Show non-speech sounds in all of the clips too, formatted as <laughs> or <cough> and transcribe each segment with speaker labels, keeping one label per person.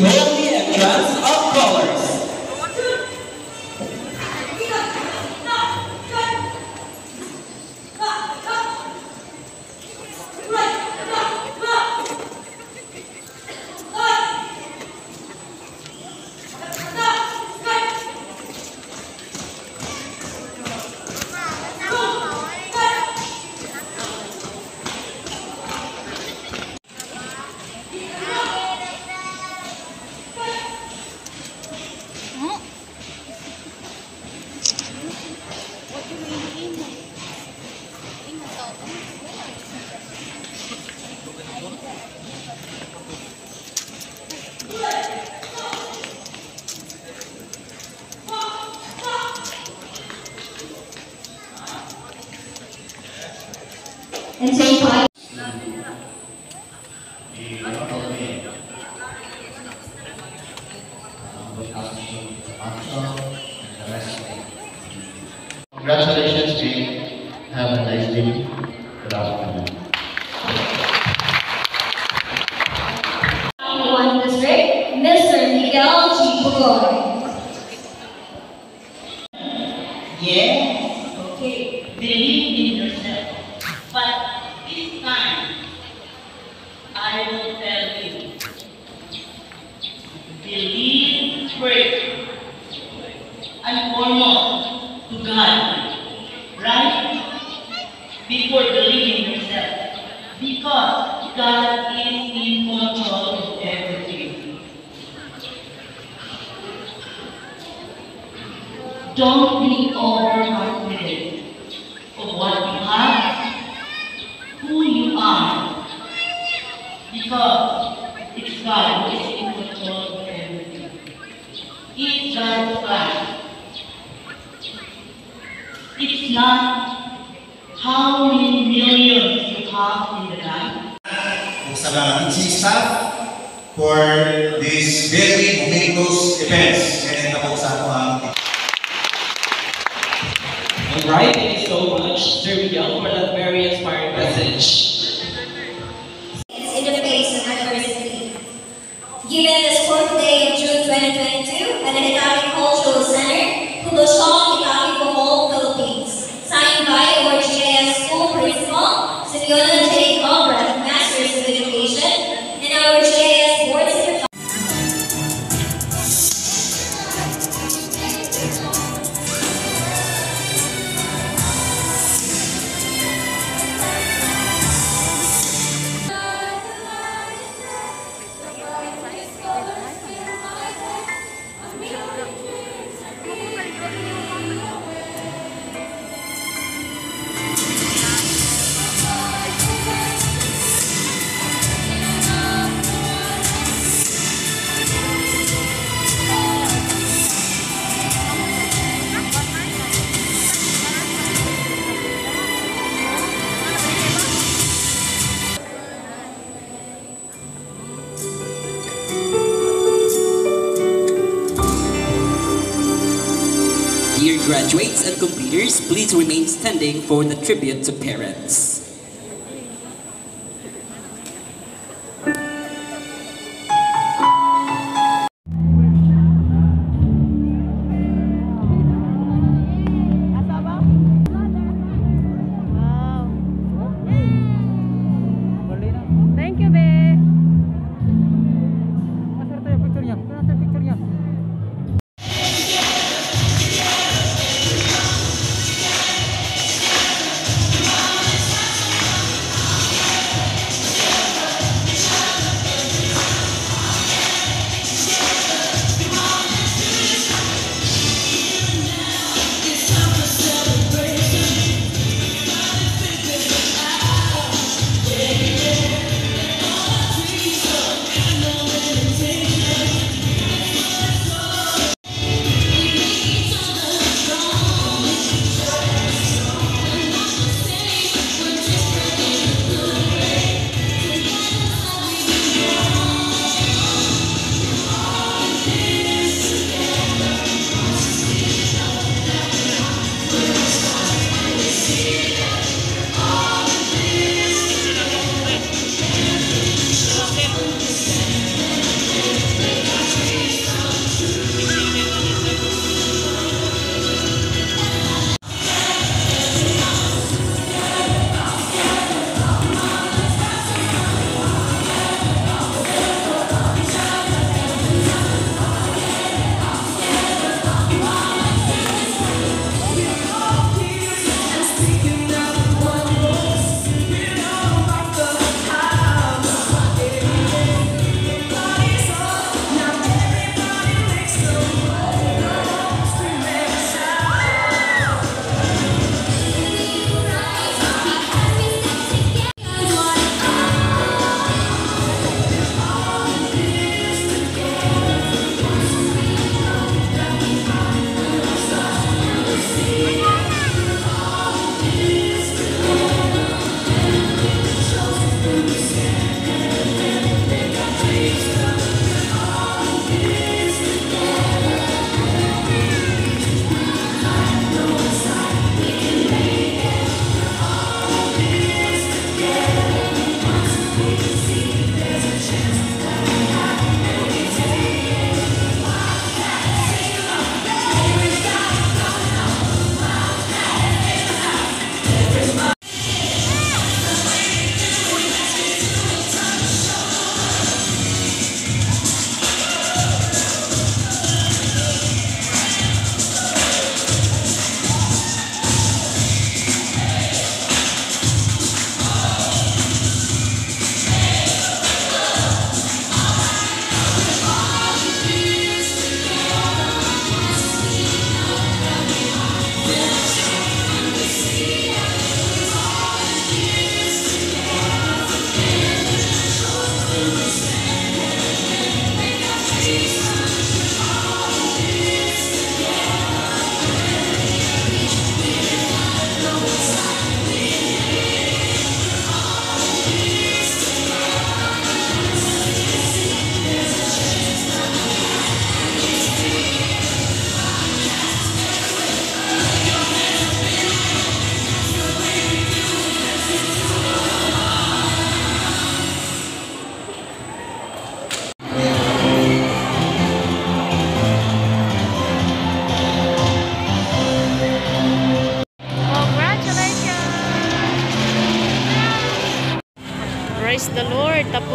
Speaker 1: Behold
Speaker 2: Yes, okay. Believe in yourself. But this time, I will tell you. Believe first and foremost to God. Right? Before believing yourself. Because God is in control of everything. Don't be overconfident of what you have, who you are, because it's God who is in control of everything. It's God's plan. It's not how many millions you have in the bank.
Speaker 3: sa mga teaching staff for this very momentous events.
Speaker 1: Much, Sir Miguel, for that very inspiring message.
Speaker 4: in the face of adversity. Given this fourth day of June 2022 at the Italian Cultural Center, Kuloshong, Italy, Bohol, Philippines. Signed by our
Speaker 1: graduates and completers, please remain standing for the tribute to parents.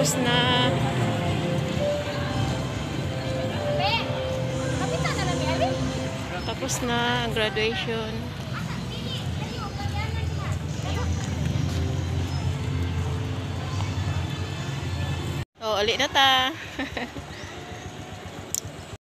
Speaker 5: Tapos na. Tapos na graduation. Oh, uli na ta. <laughs>